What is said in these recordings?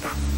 Bye.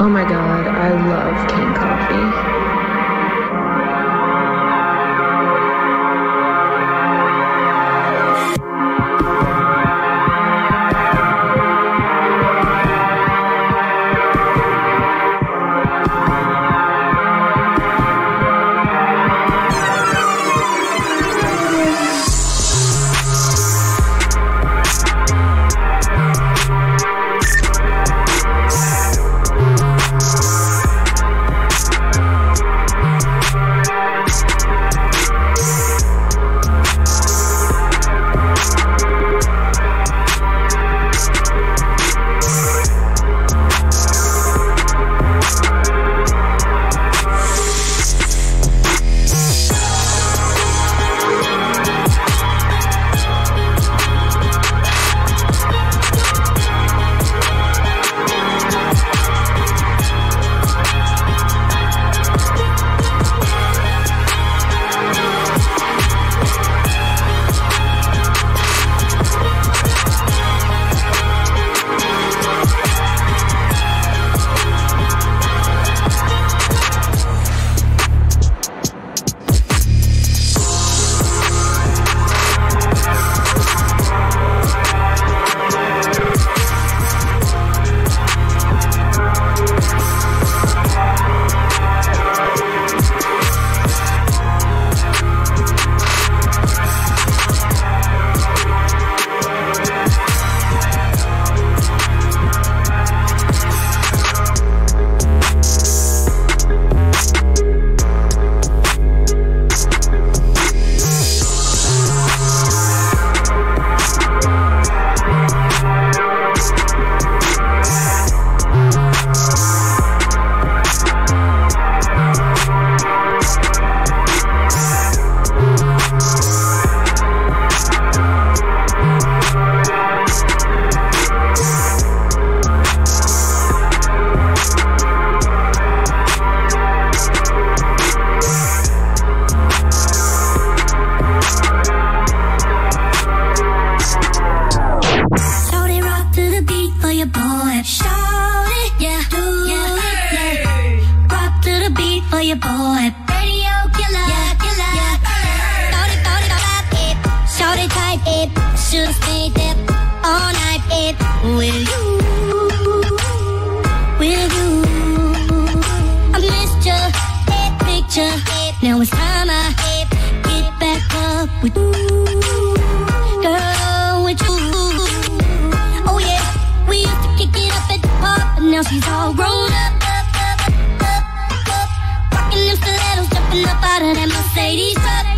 Oh my god, I love King Coffee. Boy. Radio killer, yeah, killer, yeah. Shorty, it. Type it. There all night, it. You? You? I missed your picture. Now it's time I get back up with you. Girl, with you. Oh yeah, we used to kick it up at the but now she's all grown up. Them stilettos, jumping up out of that Mercedes truck.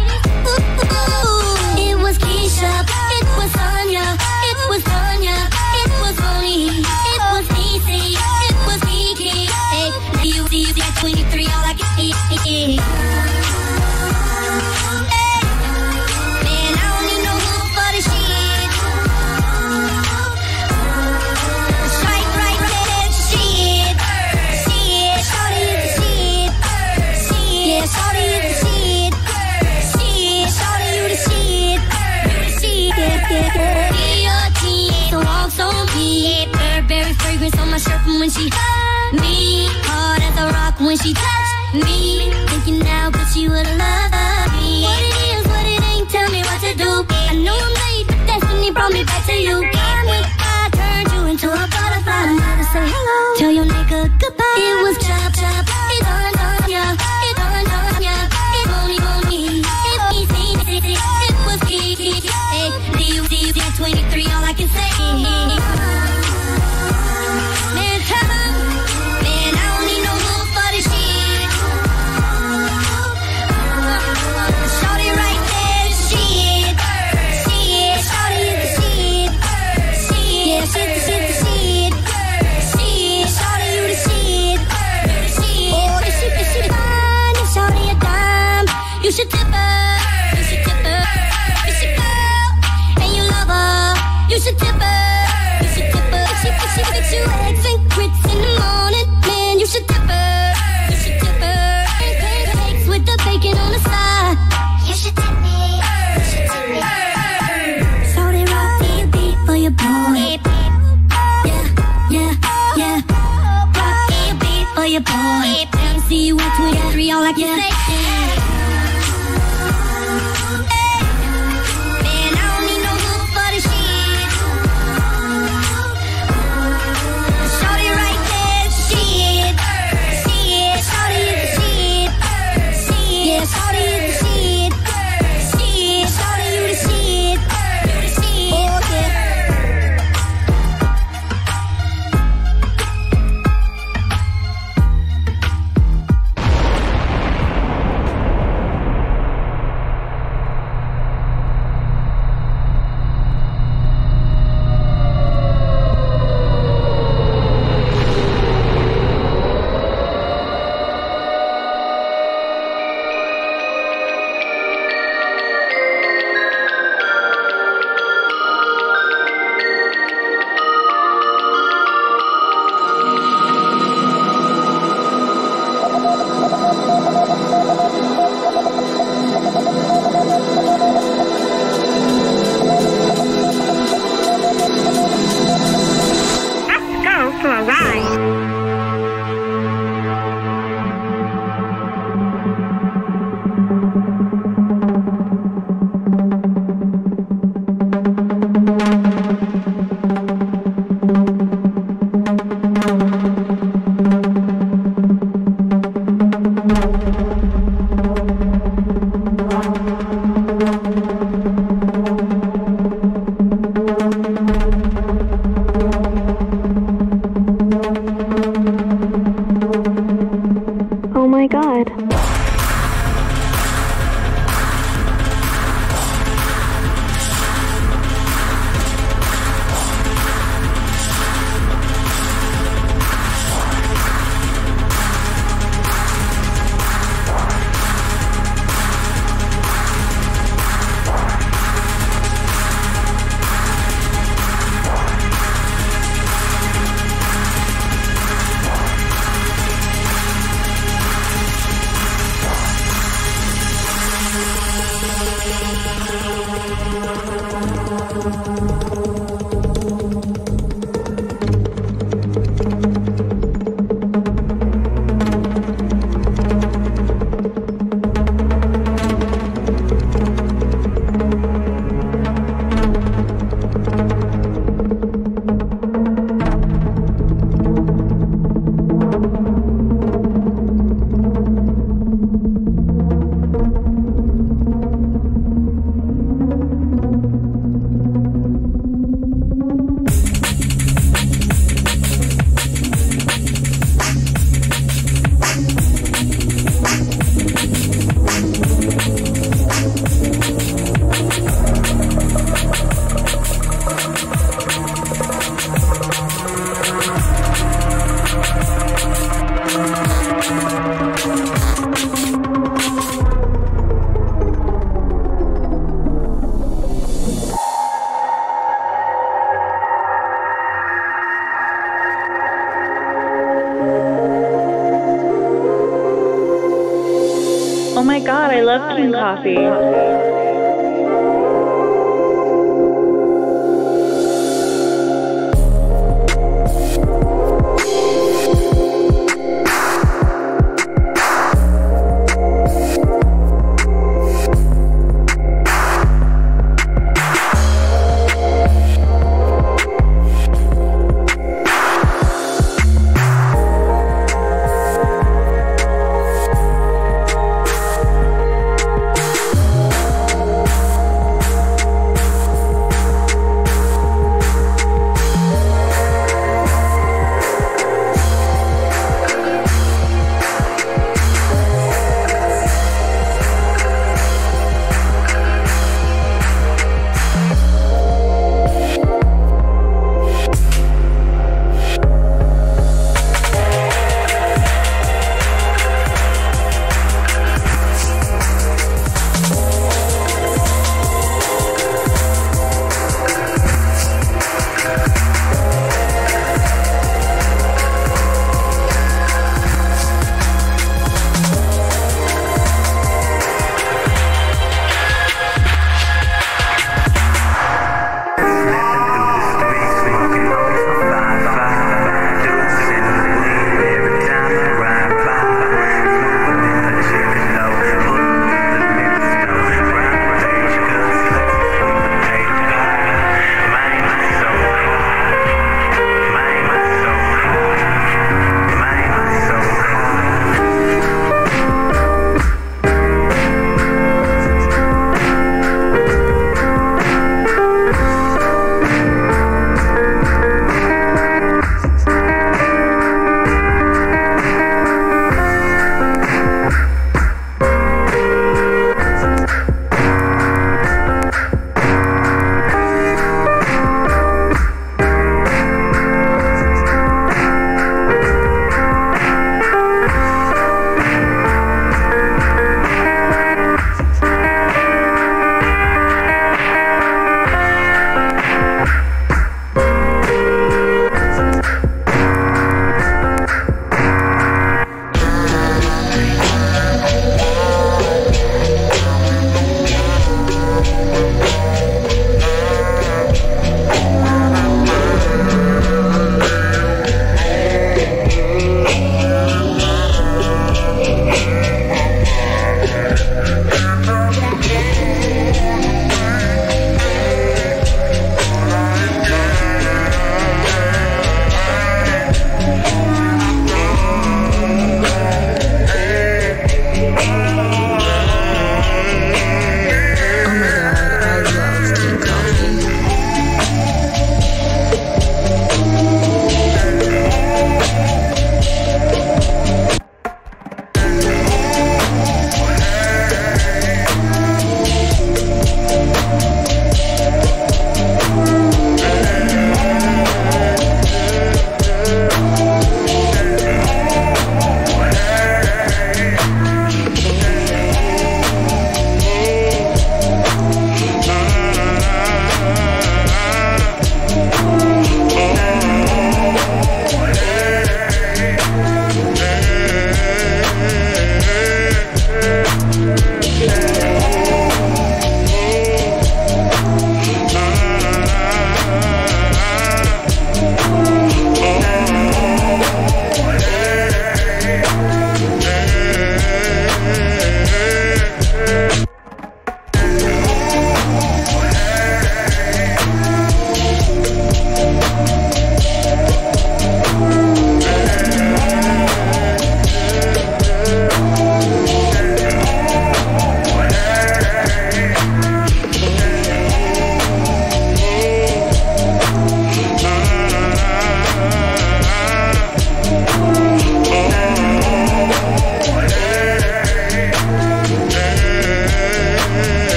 She hugged me. Hard as a rock when she touched me. Thinking now, but she would love me. What it is, what it ain't, tell me what to do. I know I'm late, but destiny brought me back to you. 23, all I can say. My god. Love